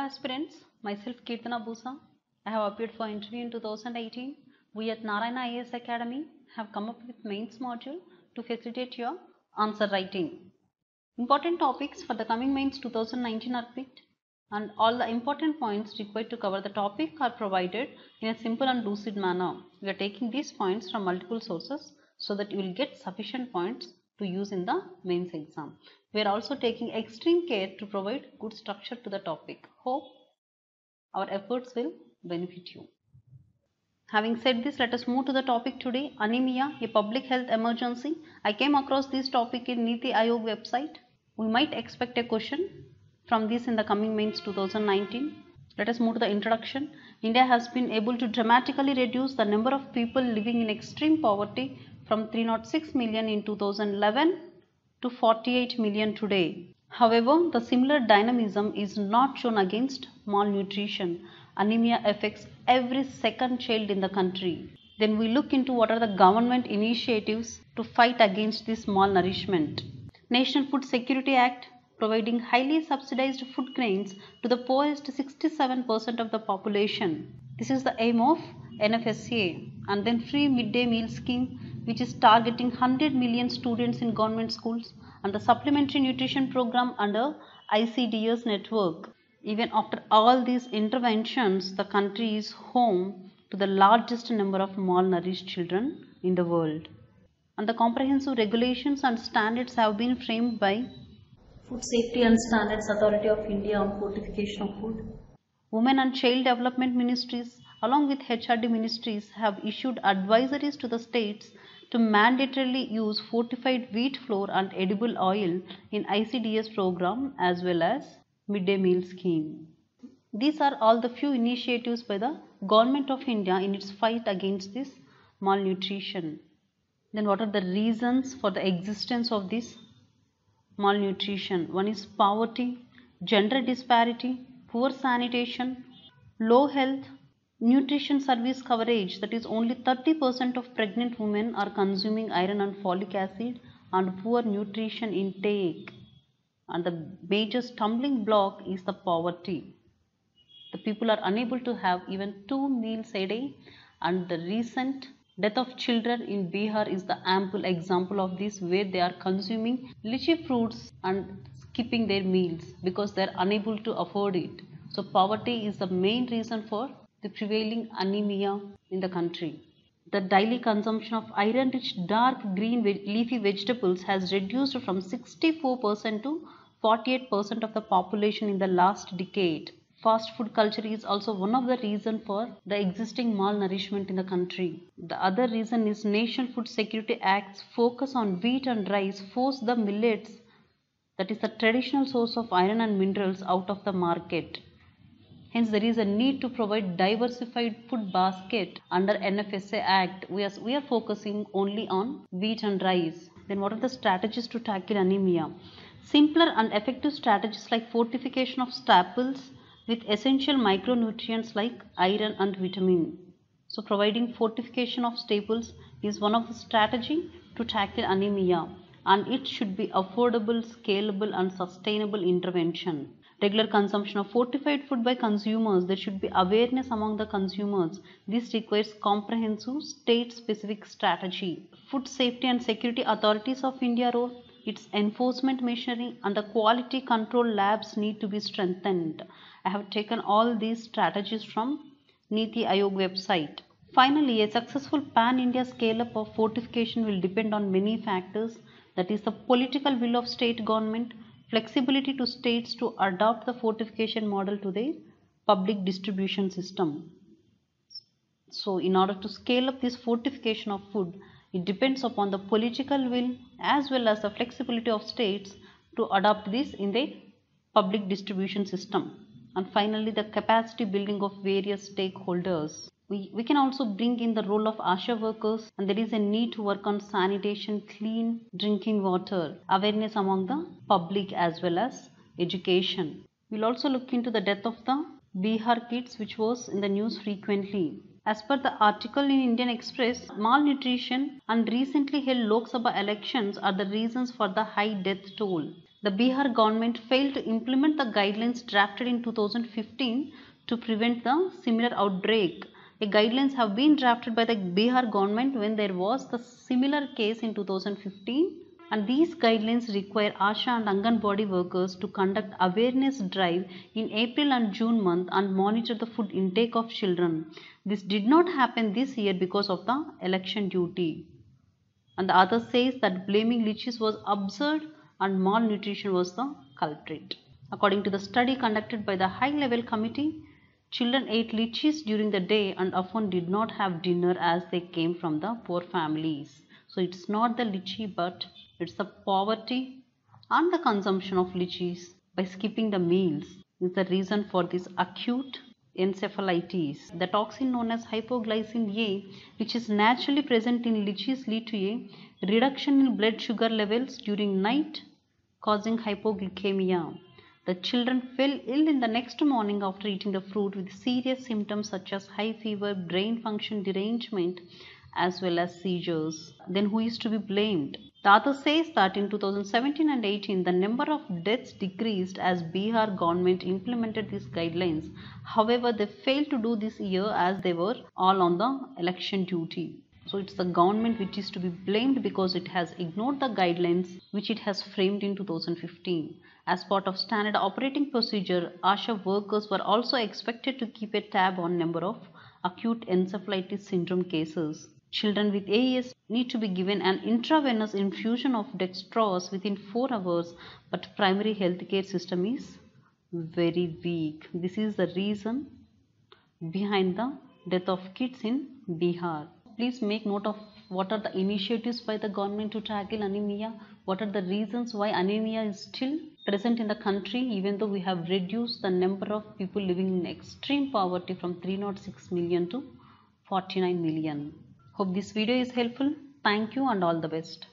aspirants, myself Kirtana Busa. I have appeared for interview in 2018. We at Narayana IAS Academy have come up with mains module to facilitate your answer writing. Important topics for the coming mains 2019 are picked and all the important points required to cover the topic are provided in a simple and lucid manner. We are taking these points from multiple sources so that you will get sufficient points to use in the mains exam. We are also taking extreme care to provide good structure to the topic. Hope our efforts will benefit you. Having said this, let us move to the topic today anemia, a public health emergency. I came across this topic in Niti Aayog website. We might expect a question from this in the coming mains 2019. Let us move to the introduction. India has been able to dramatically reduce the number of people living in extreme poverty from 306 million in 2011 to 48 million today. However, the similar dynamism is not shown against malnutrition. Anemia affects every second child in the country. Then we look into what are the government initiatives to fight against this malnourishment. National Food Security Act providing highly subsidized food grains to the poorest 67% of the population. This is the aim of NFSA and then free midday meal scheme which is targeting 100 million students in government schools and the supplementary nutrition program under ICDS network. Even after all these interventions, the country is home to the largest number of malnourished children in the world. And the comprehensive regulations and standards have been framed by Food Safety and Standards Authority of India on Fortification of Food. Women and Child Development Ministries along with HRD ministries have issued advisories to the states to mandatorily use fortified wheat flour and edible oil in ICDS program as well as midday meal scheme. These are all the few initiatives by the government of India in its fight against this malnutrition. Then what are the reasons for the existence of this malnutrition? One is poverty, gender disparity, poor sanitation, low health, nutrition service coverage that is only 30% of pregnant women are consuming iron and folic acid and poor nutrition intake. And the major stumbling block is the poverty. The people are unable to have even two meals a day. And the recent death of children in bihar is the ample example of this where they are consuming lychee fruits and skipping their meals because they are unable to afford it. So poverty is the main reason for the prevailing anemia in the country. The daily consumption of iron rich dark green leafy vegetables has reduced from 64% to 48% of the population in the last decade. Fast food culture is also one of the reasons for the existing malnourishment in the country. The other reason is National Food Security Act's focus on wheat and rice force the millets that is the traditional source of iron and minerals out of the market. Hence, there is a need to provide diversified food basket under NFSA Act. We are, we are focusing only on wheat and rice. Then what are the strategies to tackle anemia? Simpler and effective strategies like fortification of staples with essential micronutrients like iron and vitamin. So providing fortification of staples is one of the strategy to tackle anemia and it should be affordable, scalable and sustainable intervention regular consumption of fortified food by consumers there should be awareness among the consumers. This requires comprehensive state specific strategy. Food safety and security authorities of india role its enforcement machinery and the quality control labs need to be strengthened. I have taken all these strategies from niti aayog website. Finally a successful pan india scale up of fortification will depend on many factors. That is the political will of state government flexibility to states to adopt the fortification model to their public distribution system. So, in order to scale up this fortification of food, it depends upon the political will as well as the flexibility of states to adopt this in their public distribution system. And finally, the capacity building of various stakeholders. We, we can also bring in the role of ASHA workers and there is a need to work on sanitation, clean drinking water, awareness among the public as well as education. We'll also look into the death of the Bihar kids which was in the news frequently. As per the article in Indian Express, malnutrition and recently held Lok Sabha elections are the reasons for the high death toll. The Bihar government failed to implement the guidelines drafted in 2015 to prevent the similar outbreak. Guidelines have been drafted by the Bihar government when there was the similar case in 2015 and these guidelines require ASHA and Anganwadi workers to conduct awareness drive in April and June month and monitor the food intake of children. This did not happen this year because of the election duty. And the other says that blaming lychees was absurd and malnutrition was the culprit. According to the study conducted by the high level committee, children ate lychees during the day and often did not have dinner as they came from the poor families. So it's not the lychee but it's the poverty and the consumption of lychees by skipping the meals is the reason for this acute encephalitis. The toxin known as hypoglycin A, which is naturally present in lychees, lead to a reduction in blood sugar levels during night, causing hypoglycemia. The children fell ill in the next morning after eating the fruit with serious symptoms such as high fever, brain function derangement, as well as seizures. Then who is to be blamed? The author says that in 2017 and 18, the number of deaths decreased as Bihar government implemented these guidelines. However, they failed to do this year as they were all on the election duty. So it's the government which is to be blamed because it has ignored the guidelines which it has framed in 2015. As part of standard operating procedure, ASHA workers were also expected to keep a tab on number of acute encephalitis syndrome cases. Children with AES need to be given an intravenous infusion of dextrose within 4 hours but primary healthcare system is very weak. This is the reason behind the death of kids in Bihar. Please make note of what are the initiatives by the government to tackle anemia, what are the reasons why anemia is still present in the country even though we have reduced the number of people living in extreme poverty from 306 million to 49 million. Hope this video is helpful. Thank you and all the best.